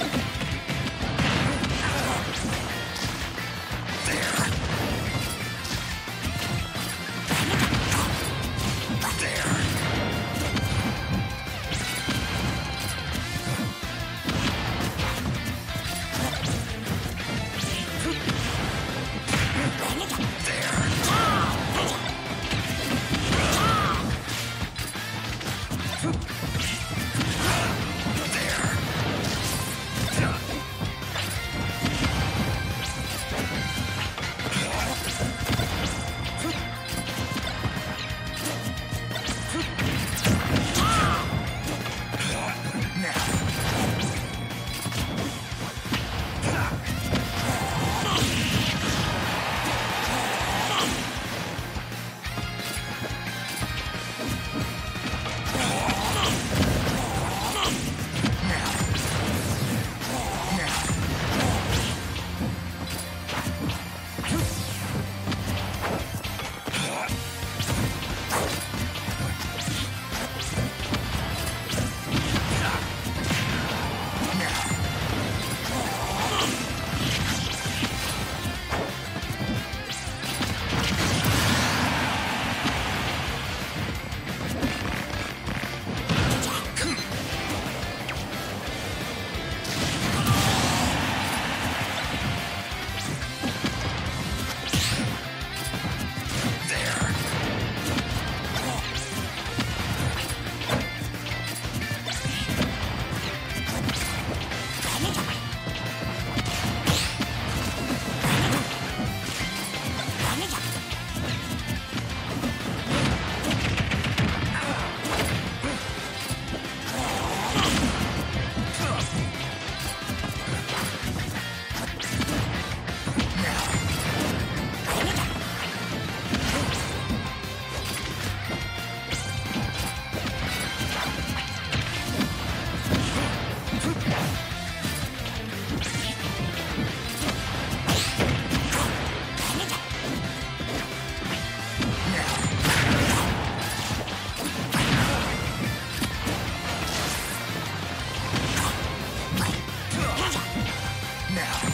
Okay. now.